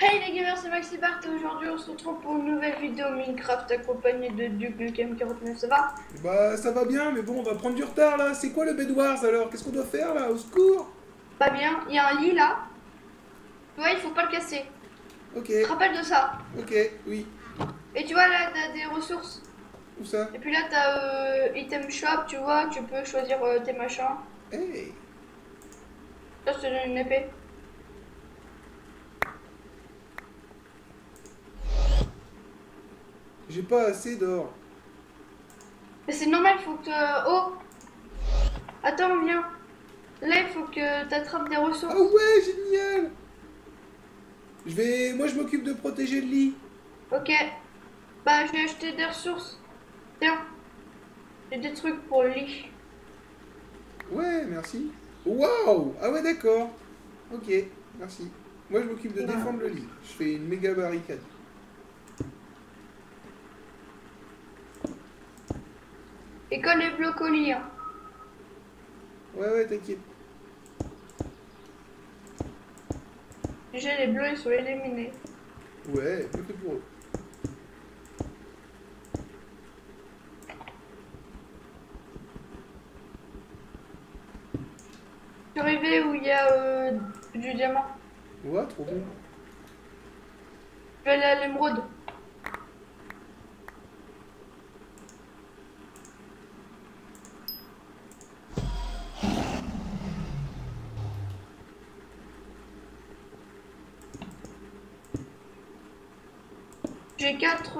Hey les gamers, c'est Maxi Bart et aujourd'hui on se retrouve pour une nouvelle vidéo Minecraft accompagnée de Duke Nukem 49, ça va? Bah ça va bien, mais bon, on va prendre du retard là. C'est quoi le Bed Wars alors? Qu'est-ce qu'on doit faire là? Au secours Pas bien, il y a un lit là. Tu vois, il faut pas le casser. Ok, rappelles de ça? Ok, oui. Et tu vois là, t'as des ressources. Où ça? Et puis là, t'as euh, item shop, tu vois, tu peux choisir euh, tes machins. Hey Ça, donne une épée. J'ai pas assez d'or. Mais c'est normal, faut que. Oh Attends, viens. Là, il faut que t'attrapes des ressources. Ah ouais, génial Je vais... Moi je m'occupe de protéger le lit. Ok. Bah, je vais acheter des ressources. Tiens. J'ai des trucs pour le lit. Ouais, merci. Waouh Ah ouais, d'accord. Ok, merci. Moi je m'occupe de défendre le lit. Je fais une méga barricade. Et colle les blocs au lit. hein. Ouais, ouais, t'inquiète. Déjà, les bleus, ils sont éliminés. Ouais, que pour eux. Je suis arrivé où il y a euh, du diamant? Ouais, trop bon. Je vais aller à l'émeraude. J'ai 4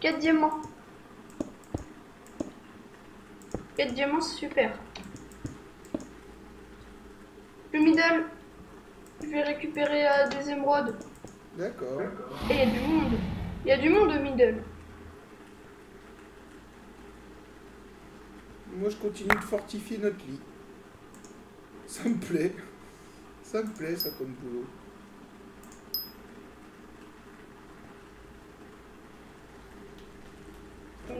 4 diamants. 4 diamants, c'est super. Le middle, je vais récupérer euh, des émeraudes. D'accord. Et il y a du monde. Il y a du monde au middle. Moi, je continue de fortifier notre lit. Ça me plaît. Ça me plaît, ça, comme boulot.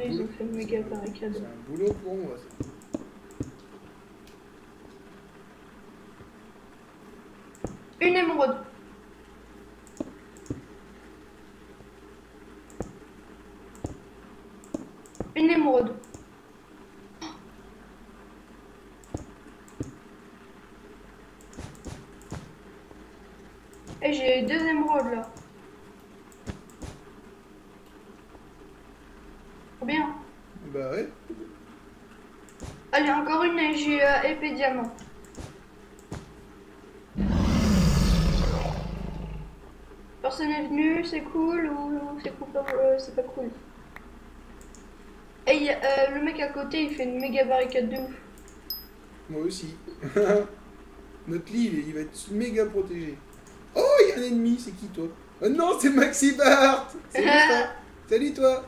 Ils ont fait une méga barricade. C'est un boulot pour moi, ça. Une émeraude. Une émeraude. Et j'ai deux émeraudes là. Trop bien. Bah ouais. Allez, encore une et j'ai euh, épée diamant. Personne est venu, c'est cool ou c'est cool, euh, c'est pas cool. Et il y a, euh, il fait une méga barricade de ouf. Moi aussi. Notre lit, il il va être méga protégé. Oh, il y a un ennemi, c'est qui toi? Oh non, c'est Maxi Bart Salut toi Salut toi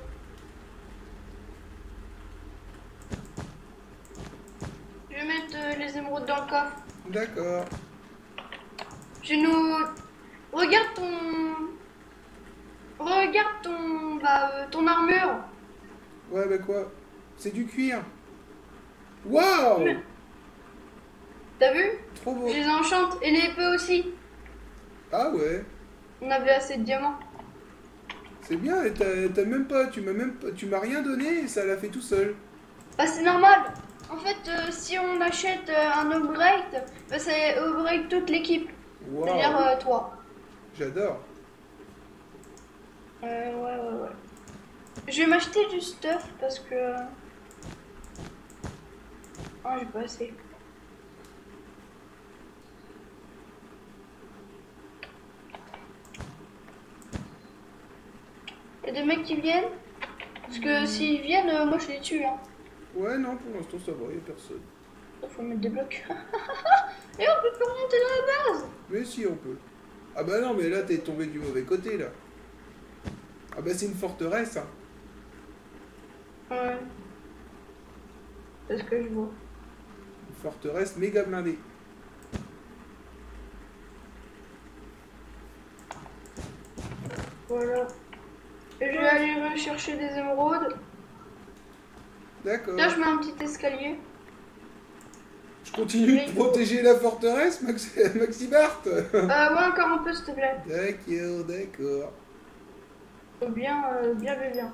Je vais mettre euh, les émeraudes dans le coffre. D'accord. Je nous... Regarde ton... Regarde ton... Bah, euh, ton armure. Ouais, bah quoi? C'est du cuir. Waouh T'as vu Trop beau. Je les enchante. Et les épées aussi. Ah ouais, On avait assez de diamants. c'est bien, et t'as même pas, tu m'as même pas, tu m'as rien donné et ça l'a fait tout seul. Bah c'est normal. En fait, euh, si on achète euh, un upgrade, bah, c'est upgrade toute l'équipe. Waouh, C'est-à-dire euh, toi. j'adore. Euh, ouais, ouais, ouais. Je vais m'acheter du stuff parce que... Ah, j'ai pas assez. Y'a des mecs qui viennent? Parce que s'ils viennent, euh, moi je les tue. Hein. Ouais, non, pour l'instant ça va, y a personne. Faut mettre des blocs. Et on peut plus remonter dans la base Mais si, on peut. Ah bah non, mais là t'es tombé du mauvais côté là. Ah bah c'est une forteresse, hein. Ouais. C'est ce que je vois. Forteresse méga blindée. Voilà. Et je vais aller rechercher des émeraudes. D'accord. Là, je mets un petit escalier. Je continue de protéger la forteresse, Max... Maxi Bart Euh, ouais, encore un peu, s'il te plaît. D'accord, d'accord. Faut bien, euh, bien, bien, bien.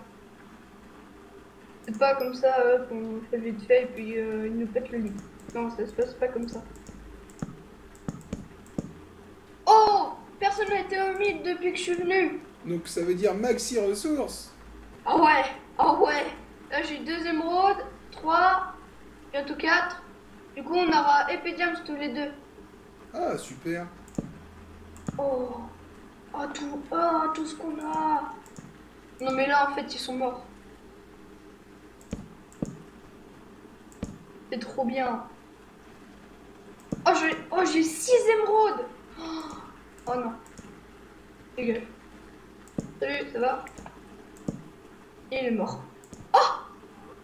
C'est pas comme ça euh, qu'on fait vite fait et puis euh, il nous pète le lit. Non, ça se passe pas comme ça. Oh Personne n'a été au mythe depuis que je suis venue. Donc ça veut dire maxi ressources. Ah ouais Ah ouais Là j'ai deux émeraudes, trois, bientôt quatre. Du coup on aura épée diams tous les deux. Ah, super. Oh Oh tout, oh, tout ce qu'on a Non mais là en fait ils sont morts. C'est trop bien. Oh j'ai oh, j'ai six émeraudes Oh, oh non. Salut, ça va? Il est mort. Oh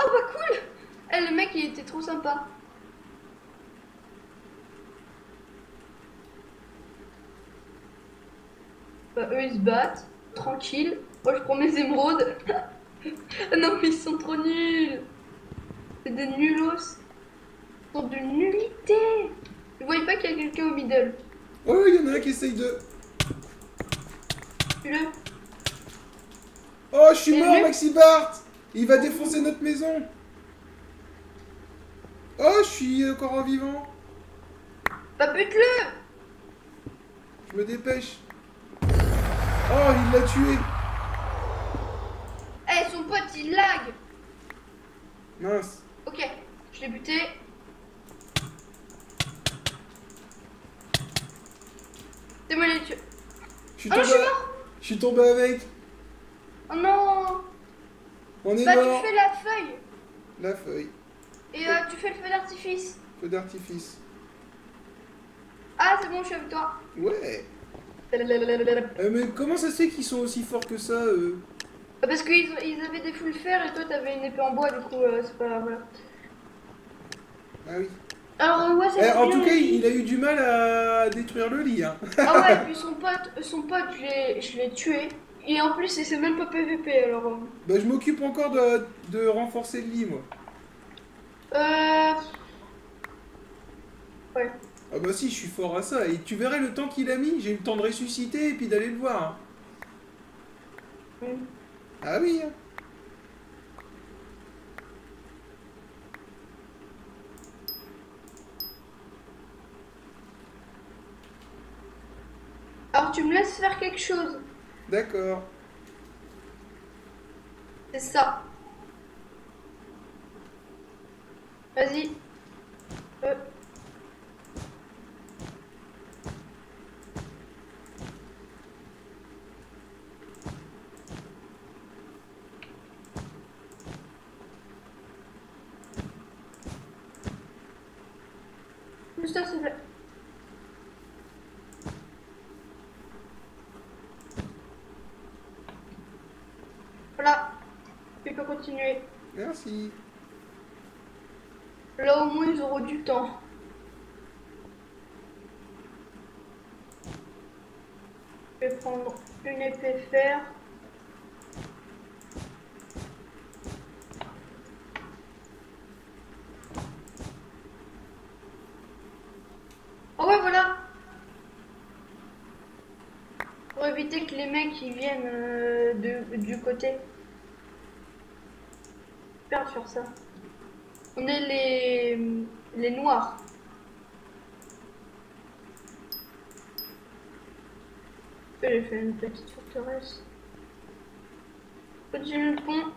Oh bah cool Eh le mec il était trop sympa. Bah, eux ils se battent, tranquille. Moi je prends mes émeraudes. Non mais ils sont trop nuls. C'est des nulos. Ils sont d'une nullité. Vous voyez pas qu'il y a quelqu'un au middle. Oh, il y en a un qui essaye de... Le Oh, je suis mort, Maxi Bart. Il va défoncer notre maison. Oh, je suis encore en vivant. Bah bute-le. Je me dépêche. Oh, il l'a tué. Eh son pote il lag. Mince. Ok, je l'ai buté. Tuer. Je suis Oh tombé, je suis mort je suis tombé avec Oh non On est Bah mort tu fais la feuille La feuille. et euh, tu fais le feu d'artifice. Feu d'artifice. Ah c'est bon, je suis avec toi. Ouais Euh, Mais comment ça se fait qu'ils sont aussi forts que ça, eux? Bah, Parce qu'ils ils avaient des full fer et toi t'avais une épée en bois, du coup euh, c'est pas. Voilà. Ah oui. Alors ouais, Eh, en tout cas, il a eu du mal à détruire le lit. Hein. Ah ouais, et puis son pote, son pote, je l'ai- tué. Et en plus, c'est même pas PVP alors. euh. Bah, je m'occupe encore de, de renforcer le lit, moi. Euh. Ouais. Ah bah si, je suis fort à ça. Et tu verrais le temps qu'il a mis. J'ai eu le temps de ressusciter et puis d'aller le voir. hein. Ah oui. hein. Alors tu me laisses faire quelque chose. D'accord. C'est ça. Vas-y. Euh. Juste ça, s'il te plaît. Voilà. Tu peux continuer. Merci. Là, au moins, ils auront du temps. Je vais prendre une épée fer. Oh ouais, voilà Pour éviter que les mecs ils euh, de, du côté. De faire ça. On est les, les noirs. J'ai fait une petite forteresse. Continue le pont.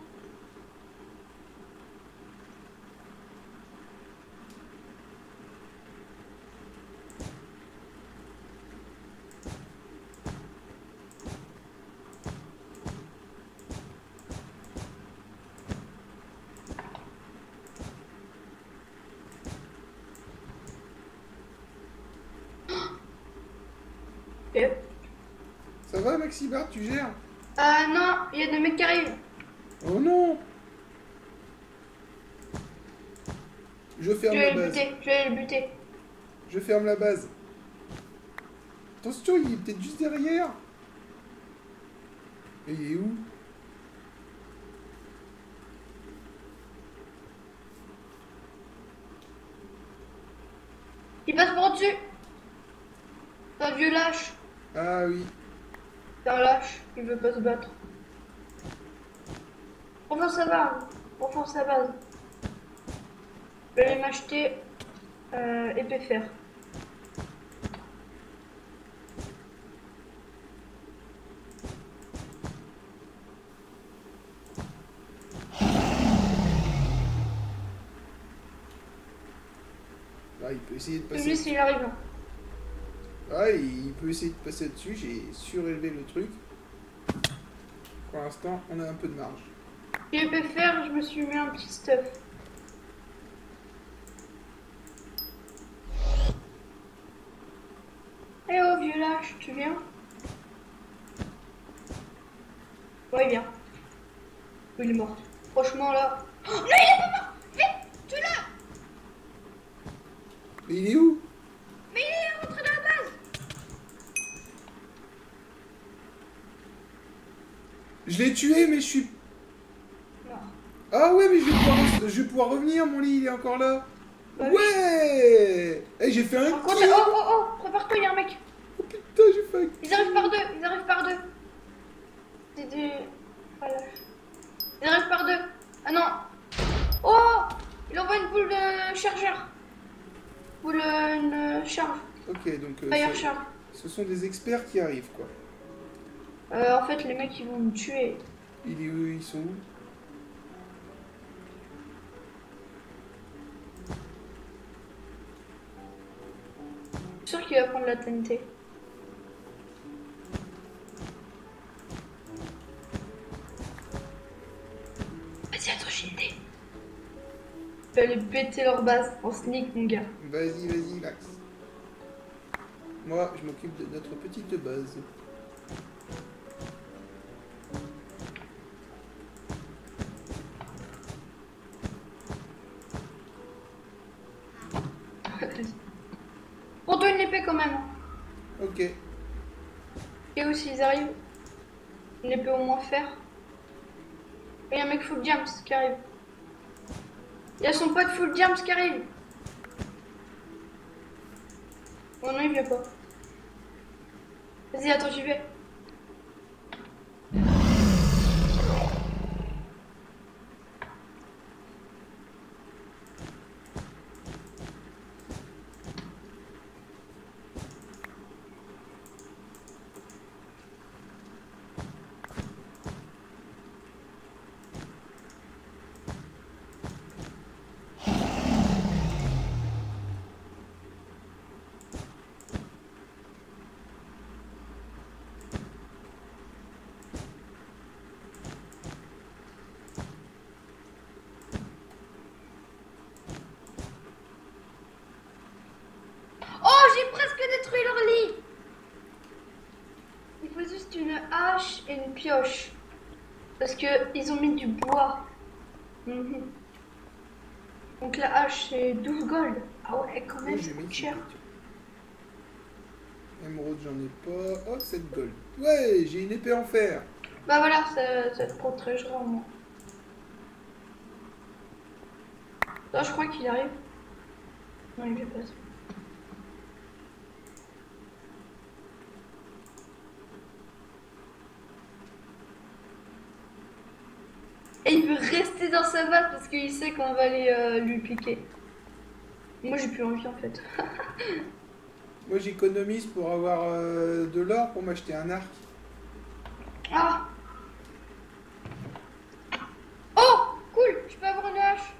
Et... Bart, tu gères Ah non, il y a des mecs qui arrivent. Oh non Je Je ferme vais la le base. buter, je vais le buter. Je ferme la base. Attention, il est peut-être juste derrière. Et il est où? Il passe par dessus. Un vieux lâche. Ah oui. Lâche. Il veut pas se battre. Renforce sa base. Renforce sa base. Je vais aller m'acheter euh, épée fer. Ah, il peut essayer de Lui, passer. s'il arrive. Ah, il peut essayer de passer dessus. J'ai surélevé le truc. Pour l'instant, on a un peu de marge. Et épée fer, je me suis mis un petit stuff. Eh oh, vieux lâche, tu viens. Oui, il est mort. Franchement, là... Oh, non, il est pas mort Vite Tu l'as Mais il est où Mais il est rentré dans la base Je l'ai tué, mais je suis. Non. Ah ouais, mais je vais pouvoir, je Mon lit, il est encore là. Bah. Ouais Eh, j'ai fait un Par contre, kill. oh, oh, oh Prépare-toi, il y a un mec Oh putain, j'ai fait un Ils arrivent par deux, ils arrivent par deux. C'est des... Voilà. Ils arrivent par deux. Ah non. Oh Il envoie une boule de chargeur. Boule une charge. Ok, donc euh, Fire charge. ce sont des experts qui arrivent, quoi. Euh, en fait, les mecs, ils vont me tuer. Il est où Ils sont où? La TNT. Vas-y, attends, j'ai une idée. Je vais aller péter leur base en sneak, mon gars. Vas-y, vas-y, Max. Moi, je m'occupe de notre petite base. Prends-toi une épée quand même. Ok. Et où s'ils arrivent Une épée au moins fer. Et y a un mec full jams qui arrive. Il y a son pote full jams qui. Oh non, il vient pas. Vas-y, attends, j'y vais. Oh, j'ai presque détruit leur lit. Il faut juste une hache et une pioche. Parce que ils ont mis du bois. Mhm. Donc la hache c'est 12 gold. Ah ouais, quand même, j'ai c'est mis cher. Émeraude, j'en ai pas. Oh, 7 gold. Ouais, j'ai une épée en fer. Bah voilà, ça, ça te protégera au moins. Là, je crois qu'il arrive. Non, il pas. Et il veut rester dans sa base parce qu'il sait qu'on va aller euh, lui piquer. Moi, j'ai plus envie en fait. Moi, j'économise pour avoir euh, de l'or pour m'acheter un arc. Ah Oh Cool Je peux avoir une hache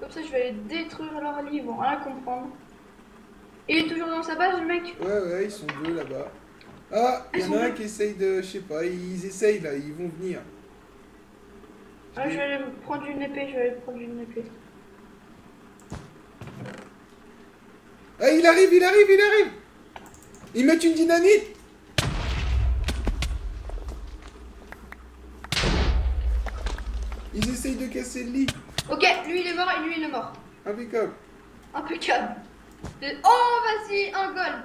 Comme ça je vais aller détruire leur lit, ils vont rien comprendre. Il est toujours dans sa base le mec Ouais, ouais, ils sont deux là-bas. Ah, il y en a un qui essaye de. Je sais pas, ils essayent là, ils vont venir. Ah, Je vais aller me prendre une épée, je vais aller prendre une épée. Ah, il arrive, il arrive, il arrive Ils mettent une dynamite Ils essayent de casser le lit. Ok, lui il est mort et lui il est mort. Impeccable. Impeccable. Oh vas-y, un gold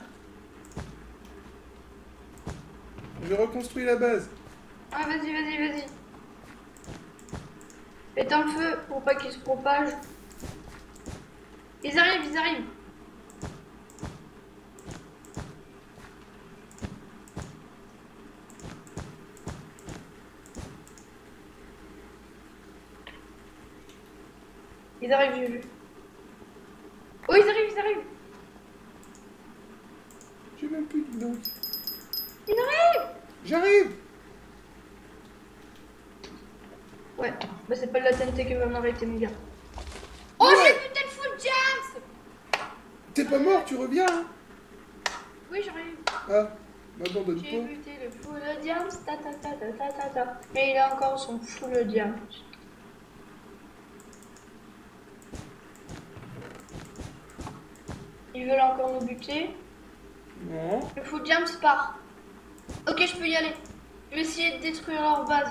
Je reconstruis la base. Ah vas-y, vas-y, vas-y. Éteins le feu pour pas qu'il se propage. Ils arrivent, ils arrivent. Ils arrivent, j'ai vu. Oh, ils arrivent, ils arrivent. J'ai même plus de. Ils arrivent. J'arrive Ouais, bah c'est pas la TNT qui va m'arrêter, mes gars. Oh, Ouais. j'ai vu le full jams T'es pas mort, tu reviens hein? Oui, j'arrive. Ah, m'abandonne J'ai buté le full diams, ta ta ta ta ta ta ta. Et il a encore son full diams. Ils veulent encore nous buter. Non. Le full diams part. Ok, je peux y aller. Je vais essayer de détruire leur base.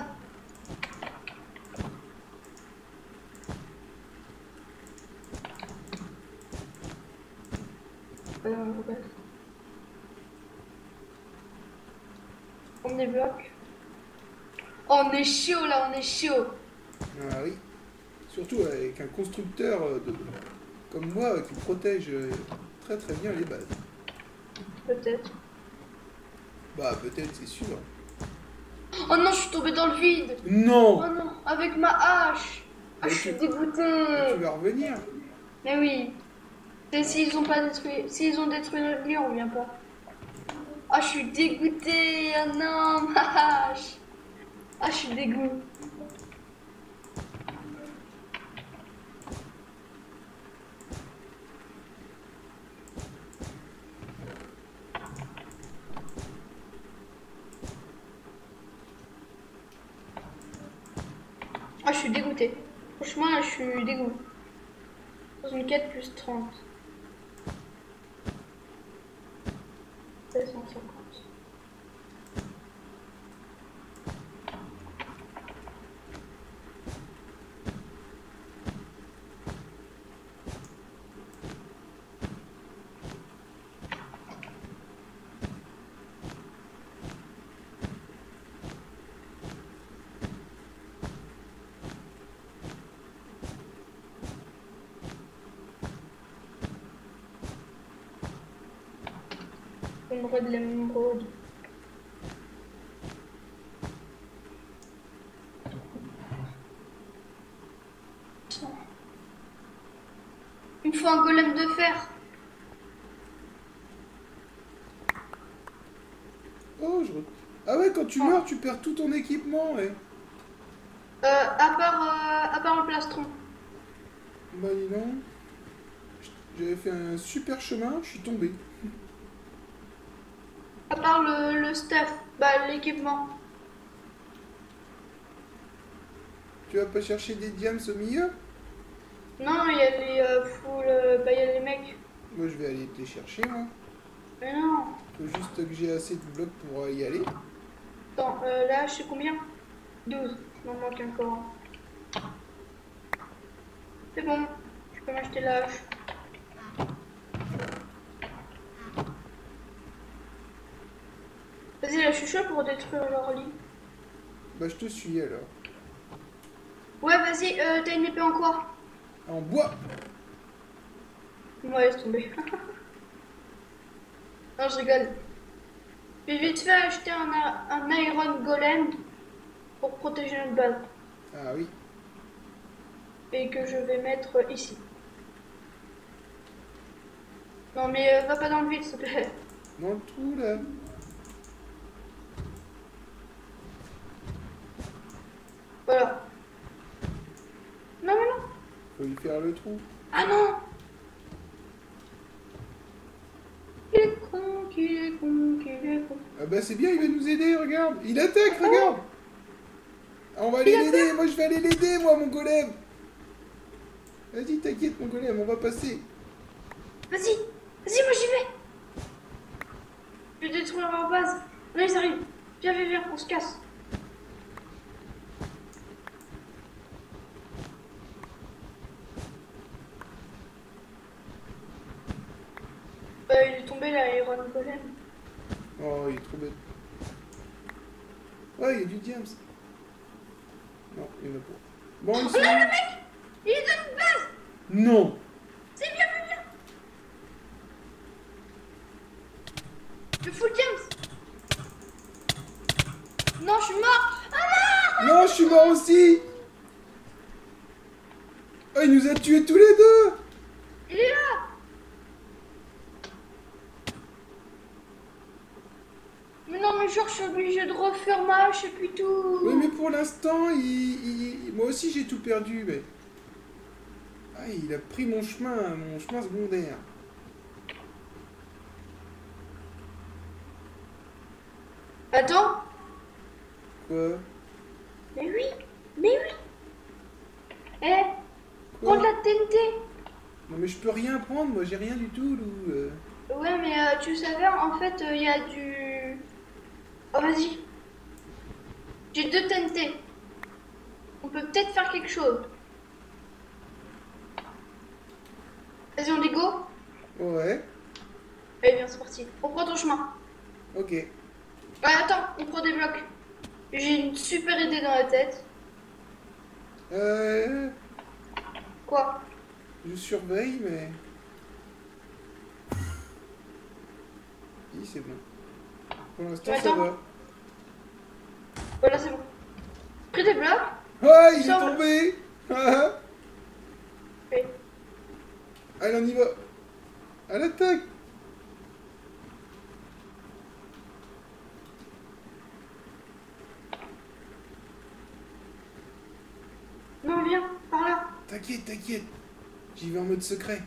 On débloque. Oh, on est chaud là, on est chaud. Ah oui. Surtout avec un constructeur euh, de... comme moi euh, qui protège euh, très très bien les bases. Peut-être. Bah peut-être, c'est sûr. Oh non, je suis tombée dans le vide. Non Oh non, avec ma hache. Ah, je suis tu- dégoûtée. Tu vas revenir Mais oui. Et s'ils ont pas détruit, s'ils ont détruit notre lit, on revient pas. Ah, je suis dégoûtée. Ah non, ma hache. Ah, je suis dégoûtée. Ah, je suis dégoûtée. Franchement, je suis dégoûtée. 64 plus 30. 再想想吧。Émeraude, l'émeraude. Il me faut un golem de fer. Oh, je... Ah ouais, quand tu meurs, tu perds tout ton équipement, ouais. Euh, à part, euh, à part le plastron. Bah dis donc. J'avais fait un super chemin, je suis tombé. Le, stuff, bah l'équipement. Tu vas pas chercher des diams au milieu? Non, il y a les euh, full, euh, bah il y a les mecs. Moi, je vais aller te les chercher, moi. Mais non. Faut juste que j'ai assez de blocs pour euh, y aller. Attends, euh, là, je sais combien? 12. Il m'en manque encore. C'est bon. Je peux m'acheter la hache. Vas-y, là, je suis chaud pour détruire leur lit. Bah, je te suis alors. Ouais, vas-y, euh, t'as une épée en quoi? En bois Ouais, laisse tomber. non, je rigole. J'ai vite fait acheter un, un Iron Golem pour protéger notre base. Ah oui. Et que je vais mettre ici. Non, mais euh, va pas dans le vide, s'il te plaît. Dans le trou, là. Voilà. Non, mais non. Faut y faire le trou. Ah non Il est con, qu'il est con, qu'il est con. Ah bah c'est bien, il va nous aider, regarde. Il attaque, regarde. Ah, on va aller l'aider, moi je vais aller l'aider, moi, mon golem. Vas-y, t'inquiète, mon golem, on va passer. Vas-y, vas-y, moi j'y vais. Je vais détruire leur base. Là, ils arrivent. Viens, viens, viens, on se casse. Bah, il est tombé là, Iron Golem. Oh, il est trop bête. Oh, il y a du diams. Non, il n'y en a pas. Bon, ils sont... Oh là, le mec Il est dans une base Non. C'est bien, bien, bien. Le full Non, je suis mort. Ah, non, non, je suis mort aussi. Oh, il nous a tués tous les deux. Il est là. Mais non, mais genre, je suis obligé de refaire ma hache et puis tout. Oui, mais pour l'instant, il, il- moi aussi j'ai tout perdu, mais... Ah, il a pris mon chemin, mon chemin secondaire. Attends. Quoi? Mais oui, mais oui. Eh, prends de la TNT. Non, mais je peux rien prendre, moi j'ai rien du tout, Lou. euh. Ouais, mais euh, tu savais, en fait, il y a du... Oh, vas-y. J'ai deux TNT. On peut peut-être faire quelque chose. Vas-y, on dit go Ouais, Allez, viens, c'est parti. On prend ton chemin. ok. Ouais, attends, on prend des blocs. J'ai une super idée dans la tête. Euh... Quoi? Je surveille, mais... Oui, c'est bon. Pour l'instant, ça va. Voilà, c'est bon. Pris des blocs. Ah, il est tombé Ah, Oui. Allez, on y va À l'attaque Non, viens, par là. T'inquiète, t'inquiète J'y vais en mode secret.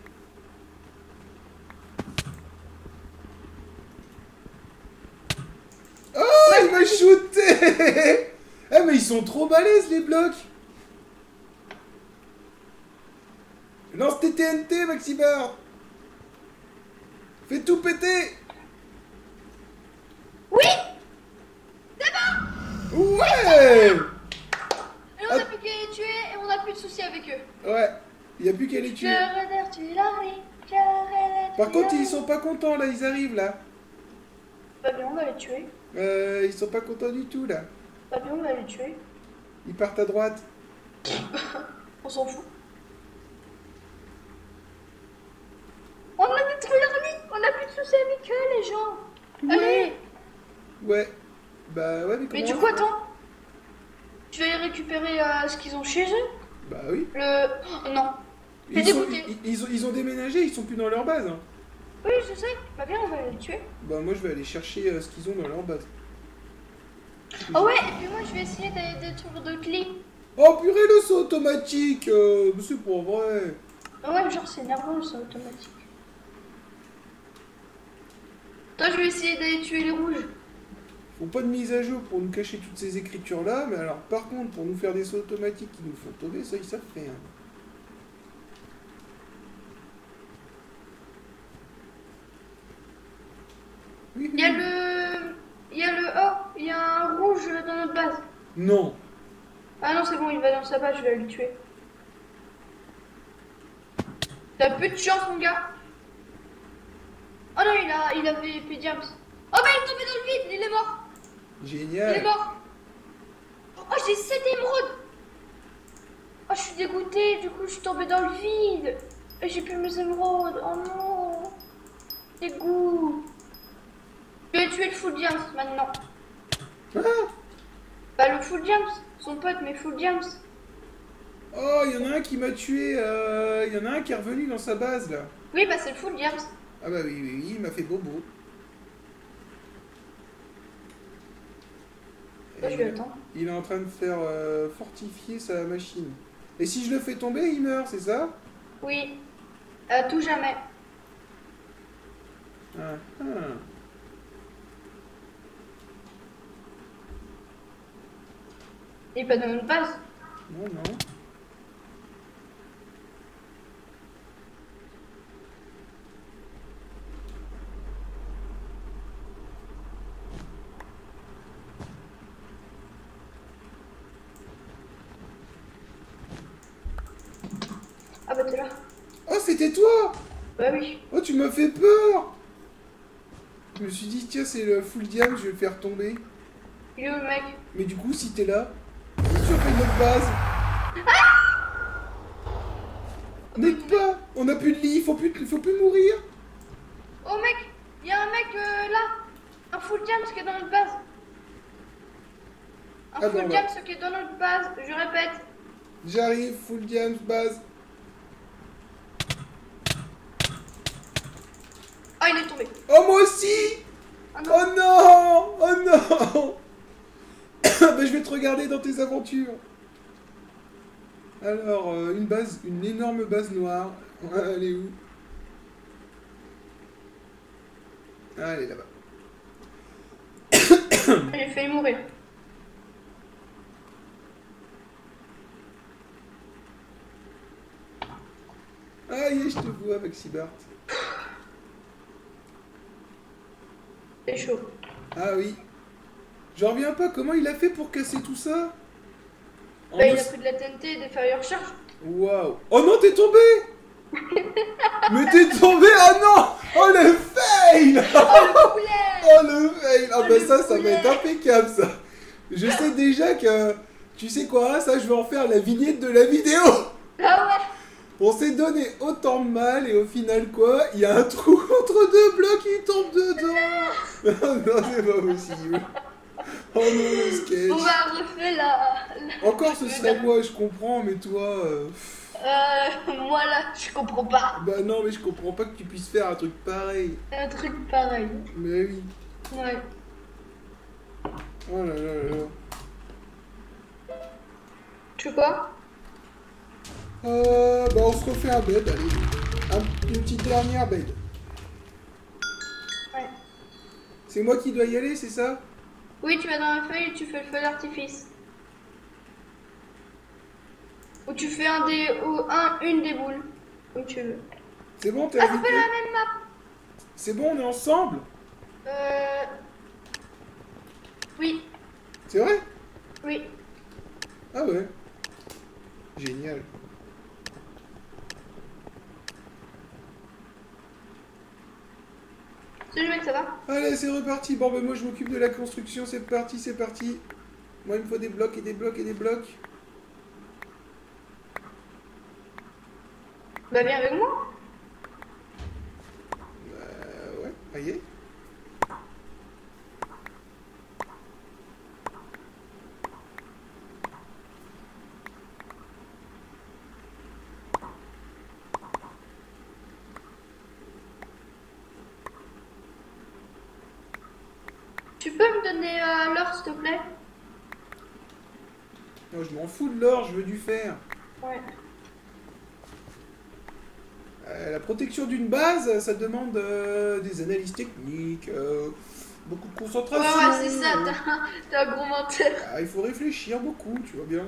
Oh, il m'a shooté Ah, mais ils sont trop balèzes, les blocs. Lance tes TNT, Maxibar Fais tout péter. Oui. Ouais. Et on a plus qu'à les tuer et on a plus de soucis avec eux. Ouais, il a plus qu'à les tuer. Par contre, ils sont pas contents, là, ils arrivent, là. Pas bien, on va les tuer. Euh, ils sont pas contents du tout, là. Pas bien, on va les tuer. Ils partent à droite. On s'en fout. On a détruit l'armée On a plus de soucis avec eux, les gens Allez Ouais. Bah ouais, mais comment Mais du coup, attends. Tu vas y récupérer euh, ce qu'ils ont chez eux? Bah oui. Le... Oh, non. Ils, sont- dégoûté. ils, ils ont, ils ont déménagé, ils sont plus dans leur base. hein. Oui, je sais. Pas bien, on va les tuer. Bah moi, je vais aller chercher euh, ce qu'ils ont dans leur base. Ah ouais, et puis moi, je vais essayer d'aller détruire d'autres lits. Oh purée, le saut automatique euh, mais C'est pas vrai. Ah ouais, genre, c'est nerveux, ça, automatique. Toi, je vais essayer d'aller tuer les rouges. Faut pas de mise à jour pour nous cacher toutes ces écritures-là, mais alors par contre, pour nous faire des sauts automatiques qui nous font tomber, ça, ils savent faire. Il y a le... Il y a le... Oh, il y a un rouge dans notre base. Non. Ah non, c'est bon, il va dans sa base, je vais le tuer. T'as plus de chance, mon gars. Oh non, il a, il avait fait James. Oh bah, il est tombé dans le vide, il est mort. Il est Génial. mort. Oh, j'ai 7 émeraudes. Oh, je suis dégoûtée, du coup, je suis tombée dans le vide. Et j'ai plus mes émeraudes. Oh non. Dégoût. Je vais tuer le full James maintenant. Ah Bah, le full James, son pote, mais full James. Oh, il y en a un qui m'a tué. euh, Il y en a un qui est revenu dans sa base là. Oui, bah, c'est le full James. Ah bah oui, oui, oui, il m'a fait bobo. Moi, je vais attendre. il est en train de faire euh, fortifier sa machine. Et si je le fais tomber, il meurt, c'est ça? Oui. À tout jamais. ah, ah. Et pas dans notre base. Non, non. Ah bah t'es là. Oh, c'était toi Bah oui. Oh, tu m'as fait peur Je me suis dit, tiens, c'est le full diam, je vais le faire tomber. Il est où le mec? Mais du coup, si t'es là, notre base. N'aide pas On a plus de lit, faut plus, faut plus mourir Oh mec, il y a un mec euh, là. Un full James qui est dans notre base. Un Ah, full ce qui est dans notre base, je répète. J'arrive, full diams, base. Ah, il est tombé. Oh, moi aussi Ah non. Oh non Oh non Ben, Je vais te regarder dans tes aventures. Alors, euh, une base, une énorme base noire. Elle est où? Ah, elle est là-bas. J'ai failli mourir. Ah, est, je te vois, Maxibart. C'est chaud. Ah oui. J'en reviens pas, comment il a fait pour casser tout ça En Bah, il deux- a pris de la TNT et des fire charge. Waouh. Oh non, t'es tombé Mais t'es tombé Ah non Oh le fail Oh, le poulet Oh le fail Ah Oh, bah ça, ça va être impeccable ça. Je sais déjà que... Tu sais quoi Ça, je vais en faire la vignette de la vidéo. Ah ouais. On s'est donné autant de mal et au final quoi Il y a un trou entre deux blocs, il tombe dedans. Oh non, c'est pas possible Oh non, le sketch On va refaire la... la- Encore ce serait moi, je comprends, mais toi... euh, Euh, moi là, je comprends pas. Bah non, mais je comprends pas que tu puisses faire un truc pareil. Un truc pareil. Mais oui. Ouais. Oh là là là là. Tu sais quoi? Euh, bah on se refait un bed, allez. Un- une petite dernière bed. Ouais. C'est moi qui dois y aller, c'est ça? Oui, tu vas dans la feuille et tu fais le feu d'artifice. Ou tu fais un des... ou un, une des boules. Comme tu veux. C'est bon, t'es Ah, invité la même map C'est bon, on est ensemble Euh... Oui, C'est vrai? Oui. Ah ouais. Génial. Salut mec, ça va? Allez, c'est reparti. Bon, bah moi je m'occupe de la construction, c'est parti, c'est parti. Moi il me faut des blocs et des blocs et des blocs. Bah viens avec moi. Euh, ouais, ça y est. Tu peux me donner euh, l'heure s'il te plaît Non, je m'en fous de l'or, je veux du fer. Ouais. Euh, la protection d'une base, ça demande euh, des analyses techniques, beaucoup de Ouais, concentration. ouais, c'est ça, t'as t'as un gros menteur. ah, il faut réfléchir beaucoup, tu vois bien.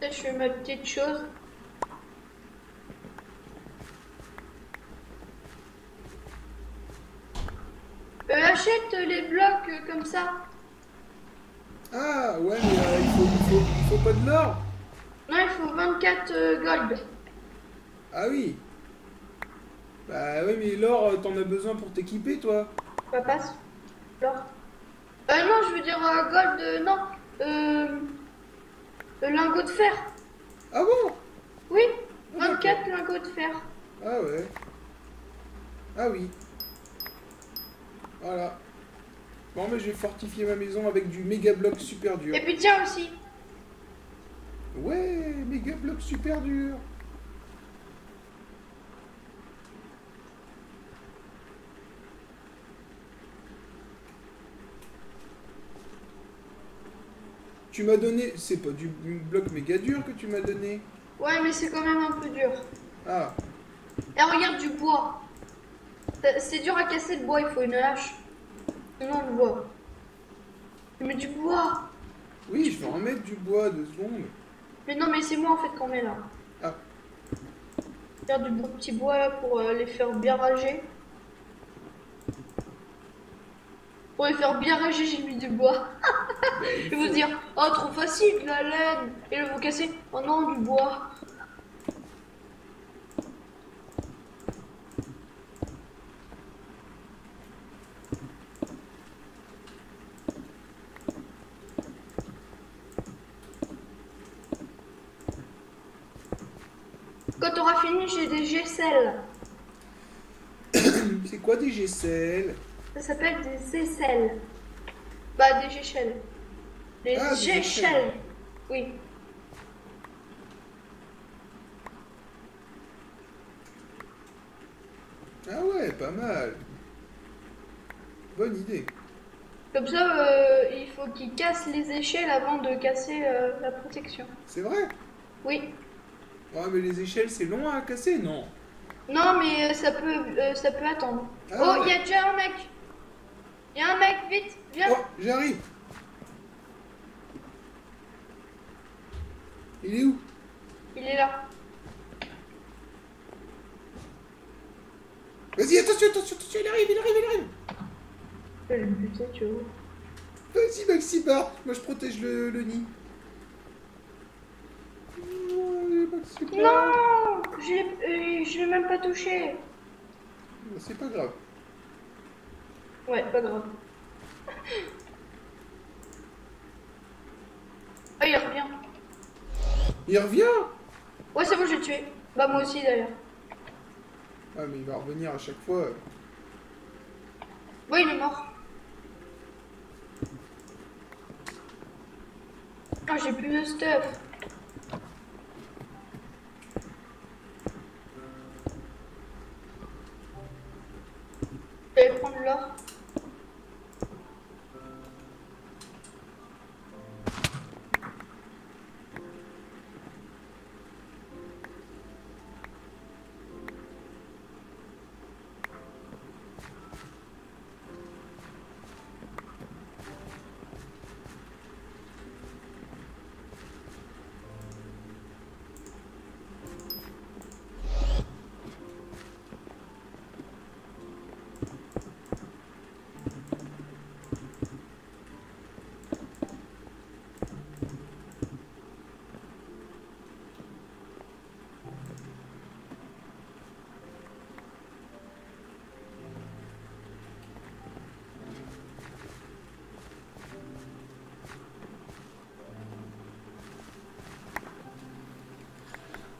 Là, je fais ma petite chose. Euh, achète les blocs euh, comme ça. Ah, ouais, mais euh, il, faut, il, faut, il faut pas de l'or. Non, il faut 24 euh, gold. Ah oui. Bah ouais, mais l'or, t'en as besoin pour t'équiper, toi. Ça passe. Alors. Euh, non, je veux dire gold, non. Euh, euh, lingot de fer. Ah bon? Oui, Ah, 24 lingots de fer. Ah ouais. Ah oui. Voilà. Bon, mais je vais fortifier ma maison avec du méga bloc super dur. Et puis tiens aussi. Ouais, méga bloc super dur. Tu m'as donné, c'est pas du bloc méga dur que tu m'as donné. Ouais, mais c'est quand même un peu dur. Ah, Et regarde du bois. C'est dur à casser le bois, il faut une hache. Non, le bois. Mais du bois. oui, je vais en mettre du bois deux secondes. Mais non, mais c'est moi en fait qu'on met là. Ah. Faire du beau petit bois là pour euh, les faire bien rager. On va faire bien rager j'ai mis du bois. Et vous dire Oh, trop facile la laine Et le vont casser Oh non, du bois Quand t'auras fini, j'ai des GSL. C'est quoi des GSL ça s'appelle des aisselles. Bah, des géchelles. Des Ah, échelles. Oui. Ah ouais, pas mal. Bonne idée. Comme ça, euh, il faut qu'il casse les échelles avant de casser euh, la protection. C'est vrai? Oui. Ouais, mais les échelles, c'est long à casser, non? Non, mais euh, ça peut, euh, ça peut attendre. Ah oh, il ouais. y a déjà un mec. Il y a un mec, vite, viens. Oh, j'arrive Il est où? Il est là. Vas-y, attention, attention, attention, il arrive, il arrive, il arrive Euh, Le putain, tu vois. Vas-y, Maxi Bart, moi je protège le, le nid. Non, euh, je l'ai même pas touché. C'est pas grave. Ouais, pas grave. Ah, il revient. Il revient? Ouais, c'est bon, j'ai tué. Bah, moi aussi d'ailleurs. Ah, mais il va revenir à chaque fois. Ouais, il est mort. Ah, j'ai plus de stuff. Je vais prendre l'or.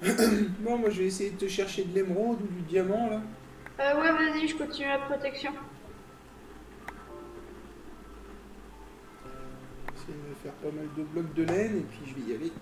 Bon, moi je vais essayer de te chercher de l'émeraude ou du diamant là. Euh, ouais, vas-y, je continue la protection. Essayer de faire pas mal de blocs de laine et puis je vais y aller.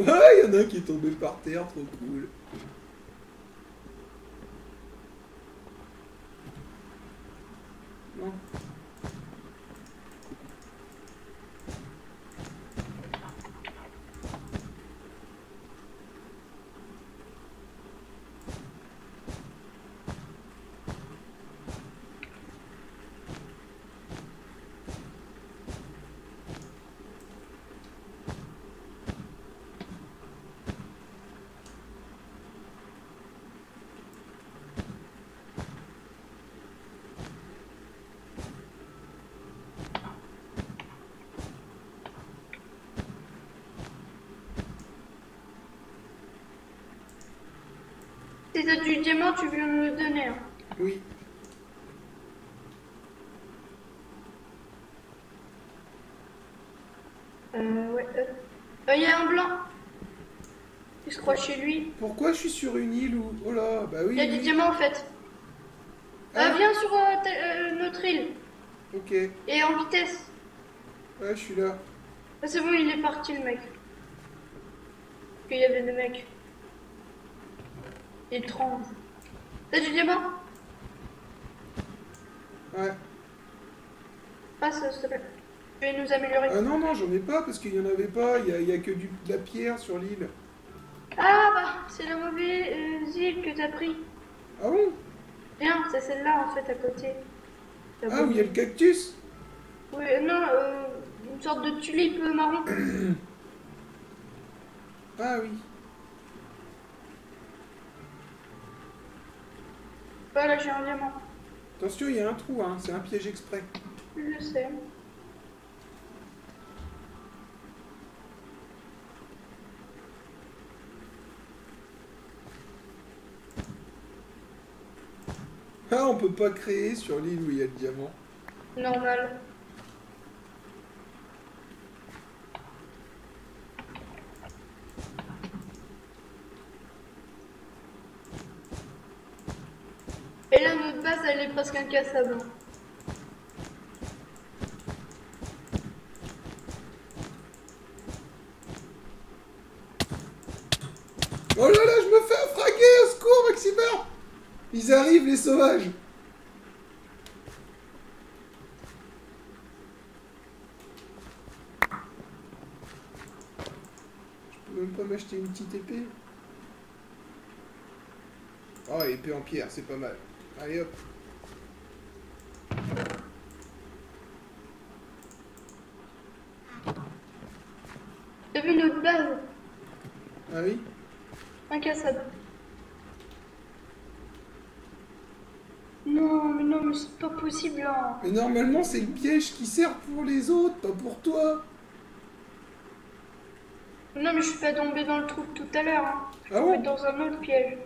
Ouais, il y en a un qui est tombé par terre, trop cool. Non. Du diamant, tu viens me le donner. hein. Oui. Euh, ouais. euh. Euh, Il y a un blanc. Il se croit chez lui. Pourquoi je suis sur une île où... Oh là, bah oui. Il y a des oui. diamants en fait. Ah. Euh, viens sur euh, euh, notre île. Ok. Et en vitesse. Ouais, je suis là. Ah, c'est bon, il est parti le mec. Il y avait des mecs. Étrange. T'as du diamant? Ouais. Passe, s'il te plaît. Je vais nous améliorer? Ah non, non, j'en ai pas parce qu'il y en avait pas. Il y a, il y a que du, de la pierre sur l'île. Ah bah, c'est la mauvaise île que t'as pris. Ah bon? Viens, c'est celle-là en fait à côté. Ah, où il y a le cactus? Oui, euh, non, euh, une sorte de tulipe marron. Ah oui. Voilà, j'ai un diamant. Attention, il y a un trou, hein. C'est un piège exprès. Je sais. Ah, on peut pas créer sur l'île où il y a le diamant. Normal. Et là, notre base, elle est presque incassable. Oh là là, je me fais fraguer Au secours, Maximer Ils arrivent, les sauvages Je peux même pas m'acheter une petite épée Oh, épée en pierre, c'est pas mal. Allez hop T'as vu notre base Ah oui Incassable. Non, mais non, mais c'est pas possible hein. là. Mais normalement, c'est le piège qui sert pour les autres, pas pour toi Non, mais je suis pas tombée dans le trou tout à l'heure. Hein. Je Ah suis bon? dans un autre piège.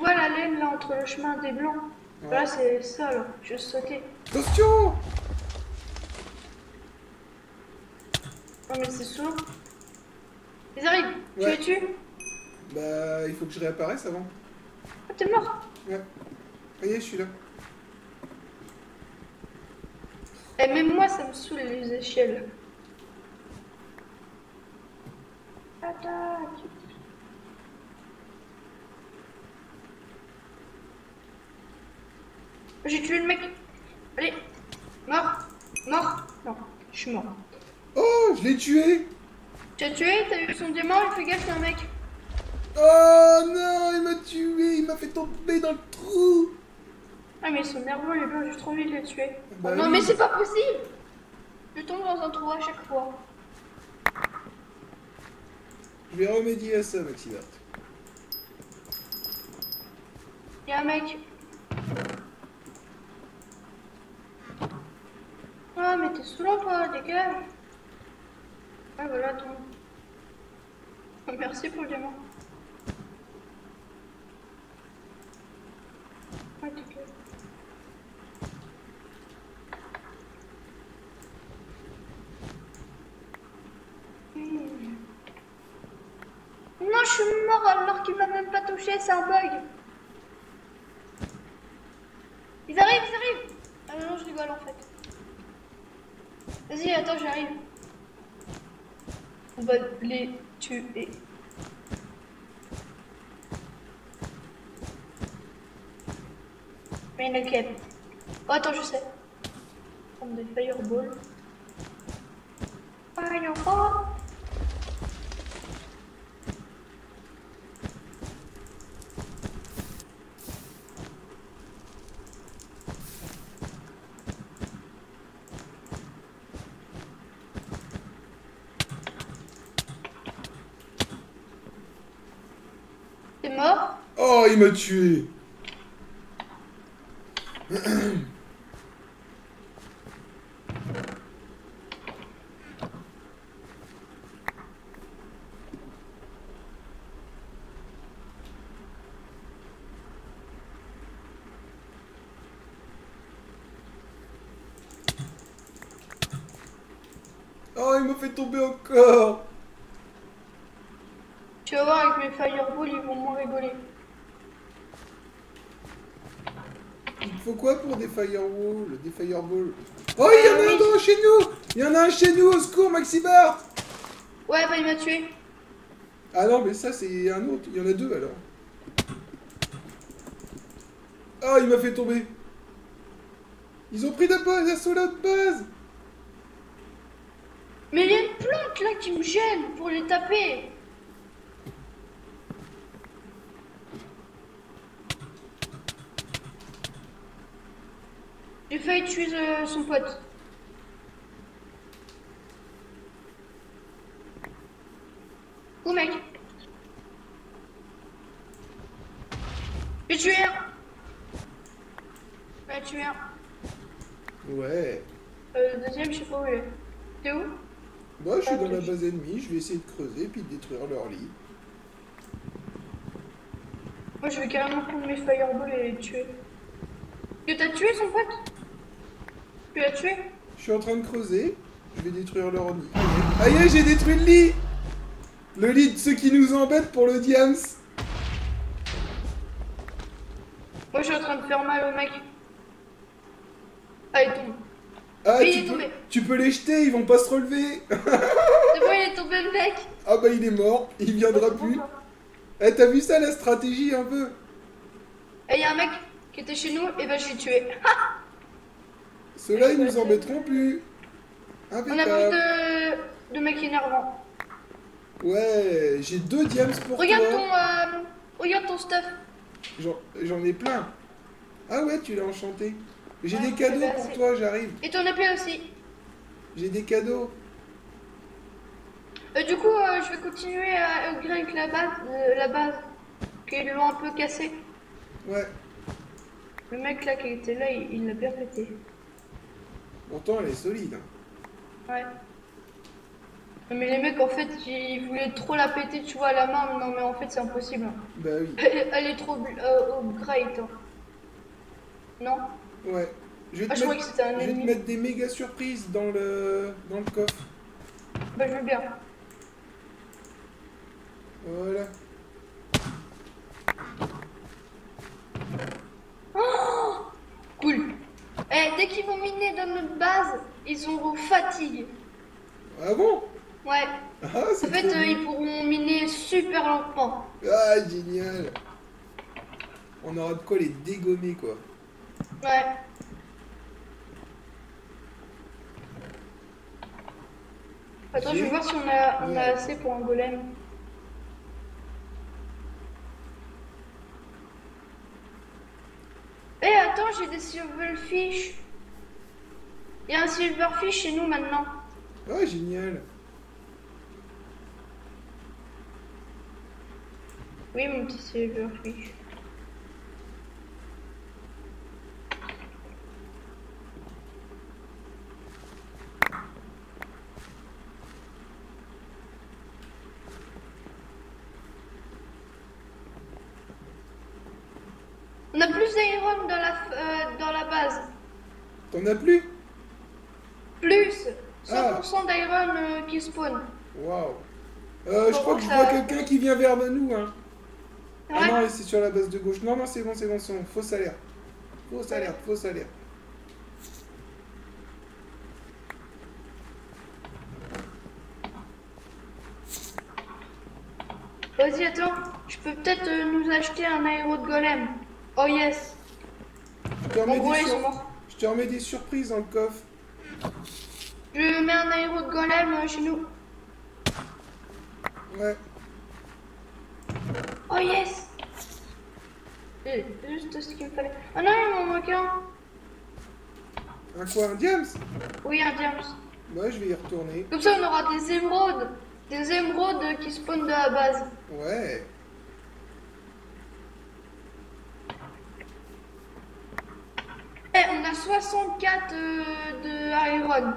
Tu vois la laine là entre le chemin des blancs Ouais. Là, c'est ça là. Je sautais. Attention Non, mais c'est sourd. Ils arrivent. Ouais. Tu? Les tues Bah, il faut que je réapparaisse avant. Ah, t'es mort? Ouais. Voyez, je suis là. Et même moi, ça me saoule les échelles. J'ai tué le mec. Allez. Mort. Mort. Non, je suis mort. Oh, je l'ai tué Tu as tué, t'as eu son diamant, il fait gaffe, c'est un mec. Oh non, il m'a tué, il m'a fait tomber dans le trou Ah, mais ils sont nerveux, les blancs, j'ai trop envie de les tuer. Bah non, oui. mais c'est pas possible. Je tombe dans un trou à chaque fois. Je vais remédier à ça, Maxivert. Y'a un mec. T'es saoulant, toi, dégage. Ah, voilà, ton. Merci pour le diamant. Ah, dégage. Hmm. Non, je suis mort alors qu'il m'a même pas touché, c'est un bug. Ils arrivent, ils arrivent Ah non, non, je rigole en fait. Vas-y, attends, j'arrive. On va les tuer. Mais il y en a. Oh, attends, je sais. Prendre des fireballs. Fireball T'es mort Oh, il m'a tué Oh, il m'a fait tomber encore Tu vas voir avec mes fireballs, ils vont moins rigoler. Il faut quoi pour des firewalls Des fireballs Oh, il y en a un dans- chez nous Il y en a un chez nous, au secours, Maxibart Ouais, bah il m'a tué. Ah non, mais ça, c'est un autre. Il y en a deux, alors. Oh, il m'a fait tomber Ils ont pris de base, l'assaut de base Mais il y a une plante là qui me gêne pour les taper. J'ai failli tuer euh, son pote. Où mec J'ai tué un. ai tué un. Ouais. Euh, le deuxième, je sais pas où il est. T'es où? Bah, je suis dans la base ennemie, je vais essayer de creuser puis de détruire leur lit. Moi, je vais carrément prendre mes fireballs et les tuer. Que t'as tué son pote? Tu l'as tué Je suis en train de creuser, je vais détruire leur lit. Aïe, aïe, j'ai détruit le lit Le lit de ceux qui nous embêtent pour le diams Moi, je suis en train de faire mal au mec. Ah, il tombe. Ah, Oui, il tu est peux, tombé. tu peux les jeter, ils vont pas se relever C'est bon, il est tombé le mec. Ah bah il est mort, il viendra plus. Eh, t'as vu ça la stratégie un peu? Et il y a un mec qui était chez nous, et ben je l'ai tué. Ceux-là, ils nous embêteront plus. On a plus de, de mecs énervants. Ouais, j'ai deux diams pour Regarde toi. ton, euh, regarde ton stuff. J'en- ai plein. Ah ouais, tu l'as enchanté. J'ai Ouais, des cadeaux pour toi, j'arrive. Et ton épée aussi. J'ai des cadeaux. Euh, du coup, euh, je vais continuer à upgrade la base, euh, la base, l'ont un peu cassée. Ouais. Le mec là qui était là, il il l'a bien pété. Pourtant, elle est solide. hein. Ouais. Mais les mecs, en fait, ils voulaient trop la péter, tu vois, à la main. Non, mais en fait, c'est impossible. Bah oui. Elle, elle est trop euh, upgrade. hein. Non? Ouais. Je vais Ah, te, croyais mettre, un je vais te mettre des méga surprises dans le, dans le coffre. Bah, je veux bien. Voilà. Cool. Eh, dès qu'ils vont miner dans notre base, ils auront fatigue. Ah bon? Ouais. Ah, En fait, euh, ils pourront miner super lentement. Ah, génial. On aura de quoi les dégommer, quoi. Ouais. Attends, je vais voir si on a, on a assez pour un golem. Eh, attends, j'ai des silverfish. Il y a un silverfish chez nous maintenant. Ah, génial. Oui, mon petit silverfish. On a plus d'iron dans la, euh, dans la base. T'en as plus? Plus 100% Ah. d'iron euh, qui spawn. Waouh. Euh, je crois que je vois quelqu'un qui vient vers nous, hein. Ah Ouais. non, c'est sur la base de gauche. Non, non, c'est bon, c'est bon, c'est bon. Fausse alerte. Fausse alerte, fausse alerte. Vas-y, attends. Je peux peut-être euh, nous acheter un aéro de golem. Oh yes. Je te, remets des sur- je te remets des surprises dans le coffre. Je mets un aéro de golem euh, chez nous. Ouais. Oh yes. Juste ce qu'il me fallait. Ah non, il m'en manque un. Un quoi, un diams Oui, un diams. Ouais, je vais y retourner. Comme ça, on aura des émeraudes. Des émeraudes qui spawnent de la base. Ouais. Eh, on a 64 euh, de iron.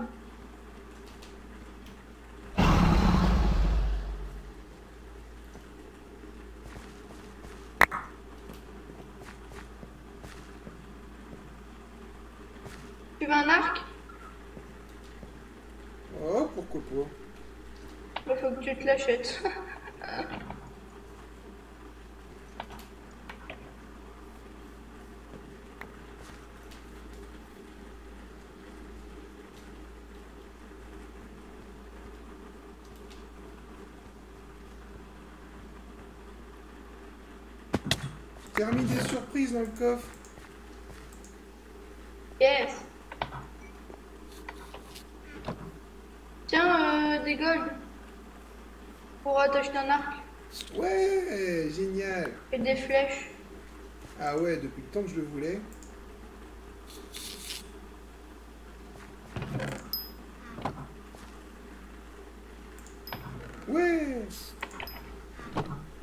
Tu veux un arc? Oh, pourquoi pas. Il faut que tu te l'achètes. J'ai remis des surprises dans le coffre. Yes. Tiens, euh, des gold. Pour t'acheter un arc Ouais, génial. et des flèches. Ah ouais, depuis le temps que je le voulais. Ouais.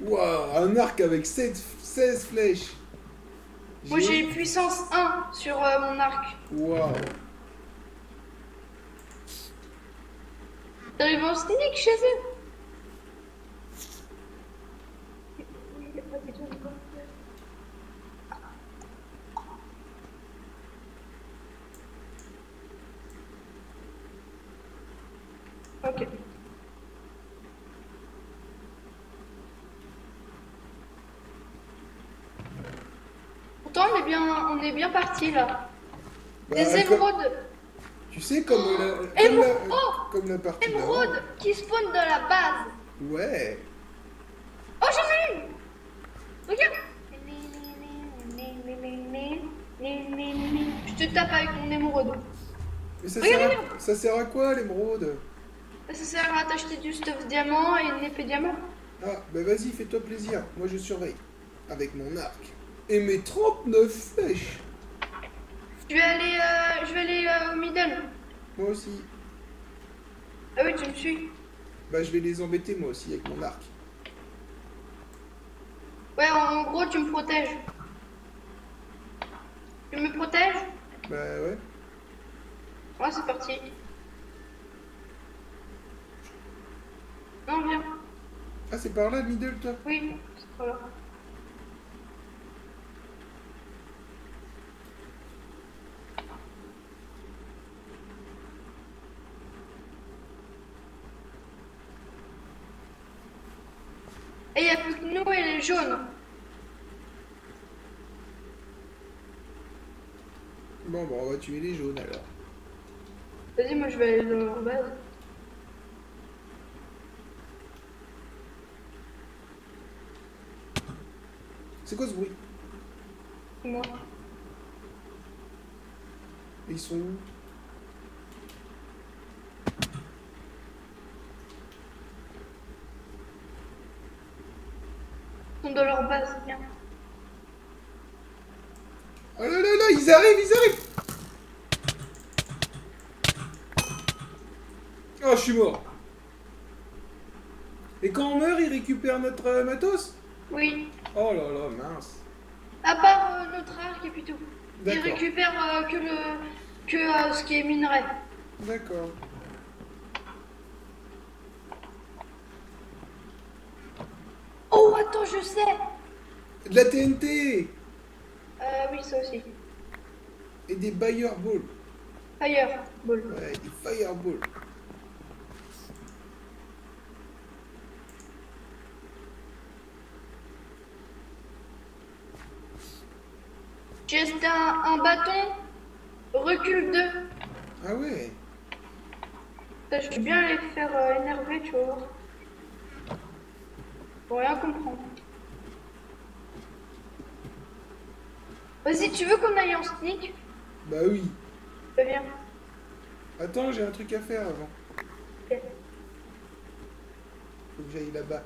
Waouh, un arc avec 7, 16 flèches. Moi j'ai puissance 1 sur euh, mon arc. Waouh. T'arrives en sneak chez eux Ok. Pourtant on est bien, on est bien parti là. Bah, Des comme- émeraudes, Tu sais, comme la, comme Émeraude la, Oh comme la partie d'avant. émeraudes qui spawnent dans la base. Ouais. Oh j'en ai une Regarde Je te tape avec mon émeraude. Mais ça Regarde, sert, à, regarde. ça sert à quoi l'émeraude? Ça sert à t'acheter du stuff diamant et une épée diamant. Ah, bah vas-y, fais-toi plaisir. Moi je surveille. Avec mon arc. Et mes 39 flèches. Je vais aller, euh, je vais aller euh, au middle. Moi aussi. Ah oui, tu me suis. Bah je vais les embêter moi aussi avec mon arc. Ouais, en, en gros, tu me protèges. Tu me protèges? Bah ouais. Ouais, c'est parti. Non, viens. Ah, c'est par là le middle toi? Oui, c'est pas là. Et il n'y a plus que nous et les jaunes. Bon, bah on va tuer les jaunes alors. Vas-y, moi je vais aller dans leur base. C'est quoi ce bruit? Moi. Ils sont où? Sont dans leur base, viens. Oh là là là, ils arrivent, ils arrivent Oh, je suis mort. Et quand on meurt, ils récupèrent notre euh, matos? Oui. Oh là là, mince. À part euh, notre arc et puis tout. Ils récupèrent euh, que le que ce qui est minerai. D'accord. Oh, attends, je sais. De la TNT Euh, oui, ça aussi. Et des Fireballs. Fireball. Ouais, des Fireballs. Juste un, un bâton. Recule 2. Ah ouais Ça, je vais bien les faire euh, énerver, tu voir. Pour rien comprendre. Vas-y, tu veux qu'on aille en sneak? Bah oui. Bah, viens. Attends, j'ai un truc à faire avant. Ok. Faut que j'aille là-bas.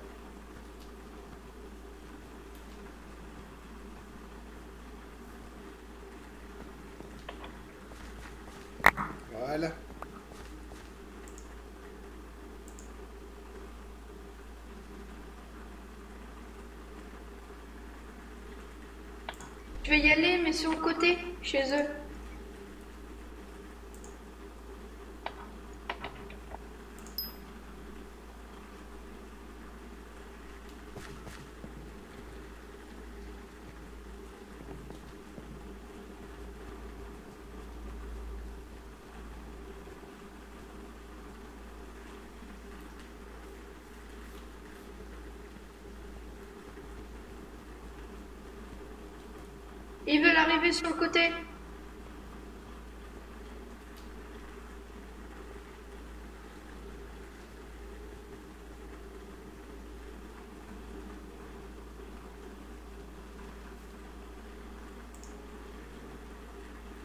Voilà. Je vais y aller, mais sur le côté, chez eux. Arriver sur le côté.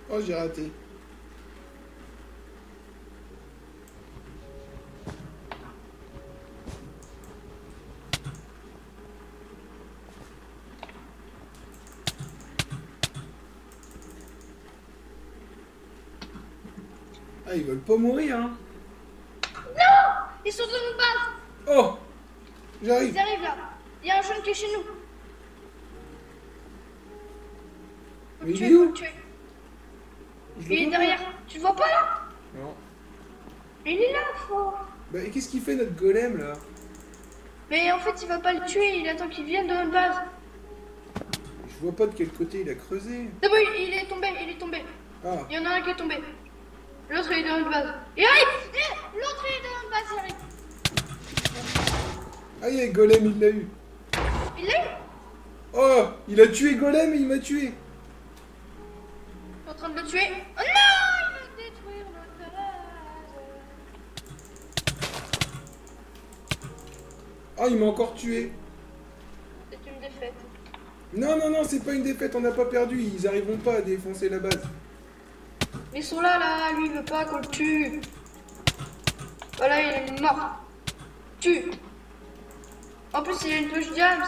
Oh, j'ai raté. Veulent pas mourir, hein. Ils sont dans notre base. Oh J'arrive. Ils arrivent là. Il y a un jaune qui est chez nous. Faut Mais le il tuer, est où le tuer. Il est derrière. Tu le vois pas là? Non. Il est là, faut. Bah, et qu'est-ce qu'il fait notre golem là? Mais en fait, il va pas le tuer. Il attend qu'il vienne de notre base. Je vois pas de quel côté il a creusé. D'abord, il il est tombé, il est tombé. Ah, Il y en a un qui est tombé. L'autre, il est dans notre base. Eh, L'autre, il est dans notre base, il arrive. ah, il y a golem, il l'a eu. Il l'a eu Oh, il a tué golem et il m'a tué. Je suis en train de le tuer. Oh non Il va détruire notre base. Ah, il m'a encore tué. C'est une défaite. Non, non, non, c'est pas une défaite, on n'a pas perdu. Ils arriveront pas à défoncer la base. Ils sont là, là. Lui, il veut pas qu'on le tue. Voilà, il est mort. Tue. En plus, il a une touche diams.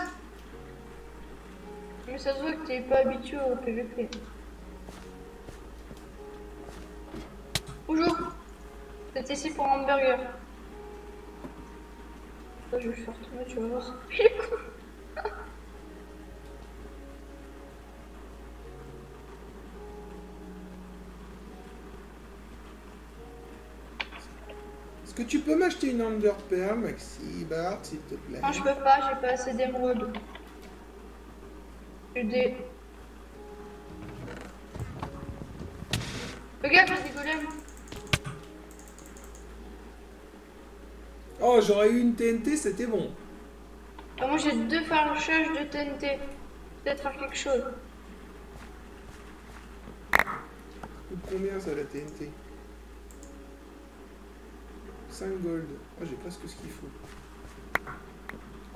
Mais ça se voit que t'es pas habitué au PVP. Bonjour. C'est ici pour un hamburger. Je vais le faire tomber, tu vas voir. Est-ce que tu peux m'acheter une Under Pearl, Maxi Bart, s'il te plaît? Non, je peux pas, j'ai pas assez d'émeraudes. J'ai des. Regarde, j'ai des golems. Oh, j'aurais eu une TNT, c'était bon. Ah, moi j'ai deux farchages de TNT. Peut-être faire quelque chose. Combien ça la TNT 5 gold. Oh, j'ai presque ce qu'il faut.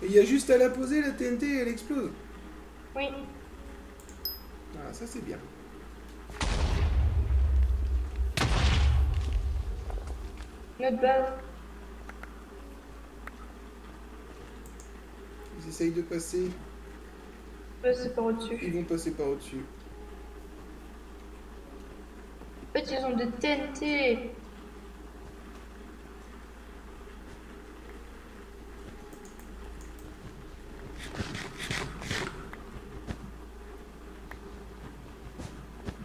Et il y a juste à la poser la TNT et elle explose. Oui. Ah, ça c'est bien. Notre base. Ils essayent de passer. C'est par au-dessus. Ils vont passer par au-dessus. En fait, ils ont des TNT.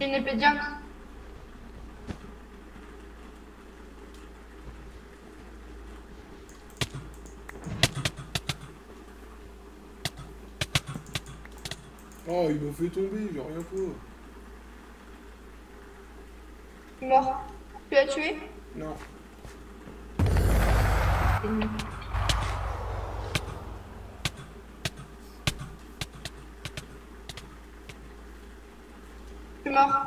J'ai une épée diamant. Oh, il m'a fait tomber, j'ai rien fait. Mort. Tu l'as tué? Non. Suis mort.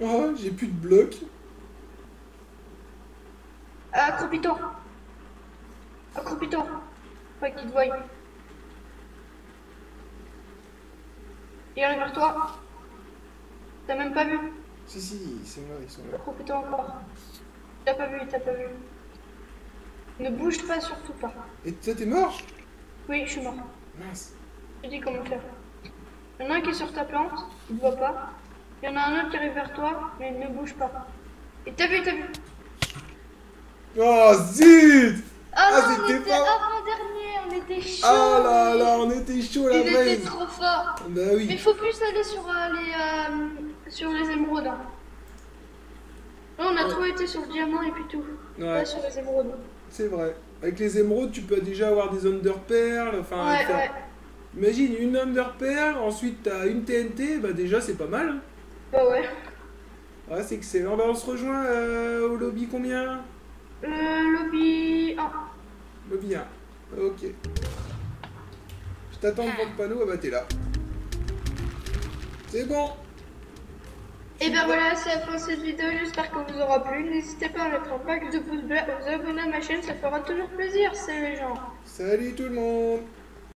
Oh, j'ai plus de blocs. Accroupis-toi. Accroupis-toi. Pas qu'il te voie. Il arrive vers toi. T'as même pas vu. Si, si, ils sont là, ils sont là. Accroupis-toi encore. T'as pas vu, t'as pas vu. Ne bouge pas, surtout pas. Et toi, t'es mort? Oui, je suis mort. Mince. Je dis comment faire. Il y en a un qui est sur ta plante, il te voit pas. Il y en a un autre qui arrive vers toi, mais il ne bouge pas. Et t'as vu, t'as vu. Oh, zut Ah, Ah, non, on c'était était pas- avant-dernier, on était chaud. Oh là là, on était chaud la Il était trop fort. Bah Mais oui. il faut plus aller sur euh, les, euh, sur les émeraudes. hein. Là, on a trop été sur le diamant et puis tout. Ouais, Pas sur les émeraudes. c'est vrai. Avec les émeraudes, tu peux déjà avoir des under perles. Enfin, Ouais, ouais. Imagine une under pearl, ensuite t'as une TNT, bah déjà c'est pas mal. Bah ouais. Ouais, c'est excellent. Bah on se rejoint euh, au lobby combien? Le lobby 1. Lobby 1. Ok. Je t'attends devant le panneau, ah bah t'es là. C'est bon. Et ben voilà, c'est la fin de cette vidéo. J'espère que vous aura plu. N'hésitez pas à mettre un pack de pouces bleus, à vous abonner à ma chaîne, ça fera toujours plaisir. Salut les gens. Salut tout le monde